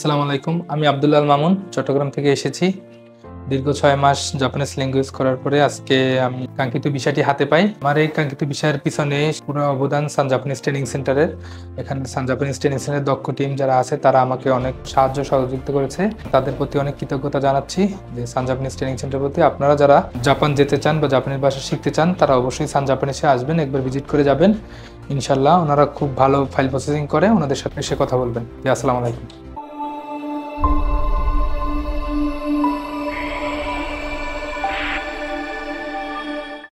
আসসালামু আলাইকুম। আমি আবদুল্লাল মামুন, চট্টগ্রাম থেকে এসেছি। দীর্ঘ ছয় মাস জাপানিজ ল্যাঙ্গুয়েজ করার পরে আজকে আমি কাঙ্ক্ষিত বিষয়টি হাতে পাই। আমার এই কাঙ্ক্ষিত বিষয়ের পিছনে পুরো অবদান সান জাপানিজ ট্রেনিং সেন্টারের এখানে সান জাপানিজ ট্রেনিং সেন্টারের দক্ষ টিম যারা আছে, তারা আমাকে অনেক সাহায্য সহযোগিতা করেছে। তাদের প্রতি অনেক কৃতজ্ঞতা জানাচ্ছি যে সান জাপানিজ ট্রেনিং সেন্টার প্রতি আপনারা যারা জাপান যেতে চান বা জাপানিজ ভাষা শিখতে চান, তারা অবশ্যই সান জাপানিসে আসবেন, একবার ভিজিট করে যাবেন। ইনশাল্লাহ ওনারা খুব ভালো ফাইল প্রসেসিং করে, ওনাদের সাথে এসে কথা বলবেন। আসসালামু আলাইকুম।